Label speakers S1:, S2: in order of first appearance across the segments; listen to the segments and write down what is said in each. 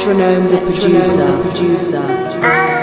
S1: Metronome the producer.
S2: The producer.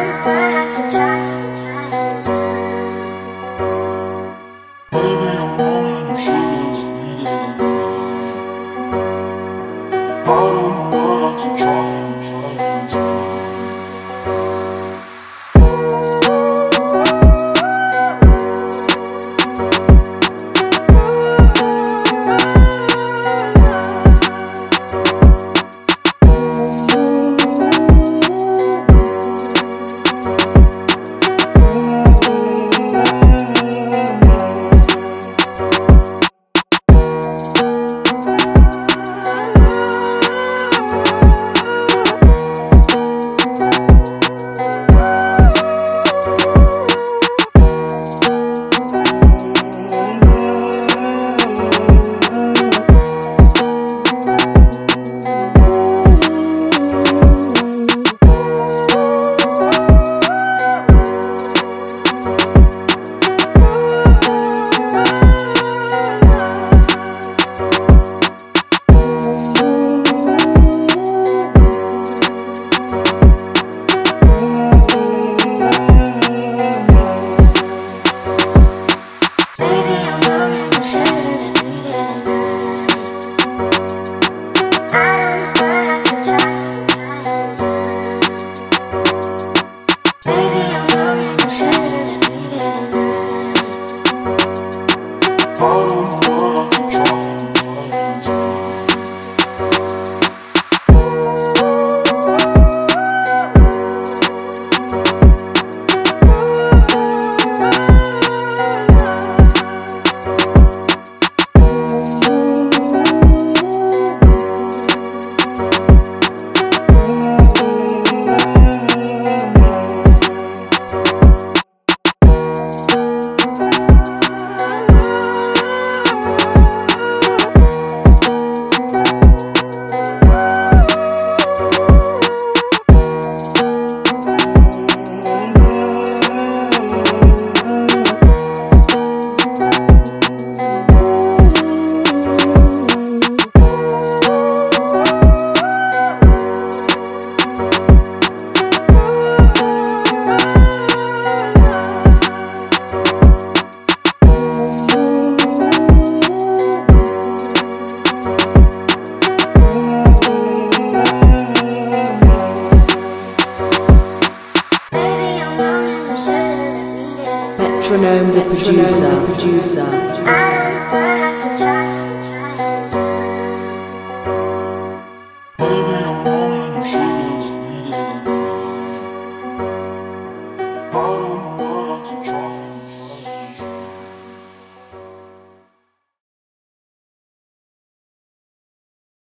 S2: Metronome the producer.
S1: Metronome the producer.